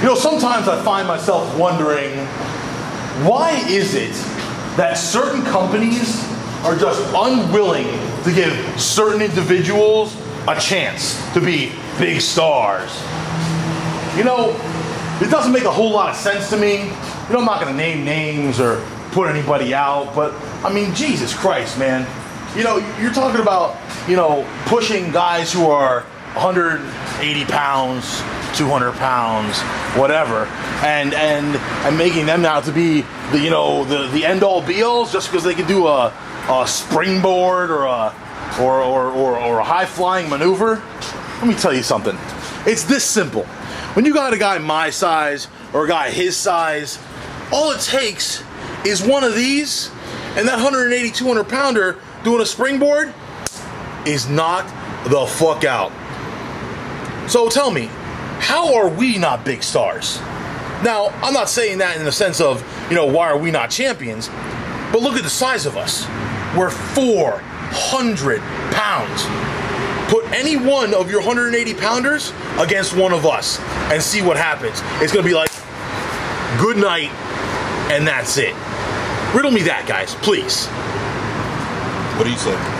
You know, sometimes I find myself wondering why is it that certain companies are just unwilling to give certain individuals a chance to be big stars? You know, it doesn't make a whole lot of sense to me. You know, I'm not going to name names or put anybody out, but I mean, Jesus Christ, man. You know, you're talking about, you know, pushing guys who are 180 pounds, 200 pounds, whatever, and and and making them now to be the you know the the end all be alls just because they can do a, a springboard or a or, or, or, or a high flying maneuver. Let me tell you something. It's this simple. When you got a guy my size or a guy his size, all it takes is one of these, and that 180, 200 pounder doing a springboard is knocked the fuck out. So tell me, how are we not big stars? Now, I'm not saying that in the sense of, you know, why are we not champions? But look at the size of us. We're 400 pounds. Put any one of your 180 pounders against one of us and see what happens. It's going to be like, good night, and that's it. Riddle me that, guys, please. What do you say?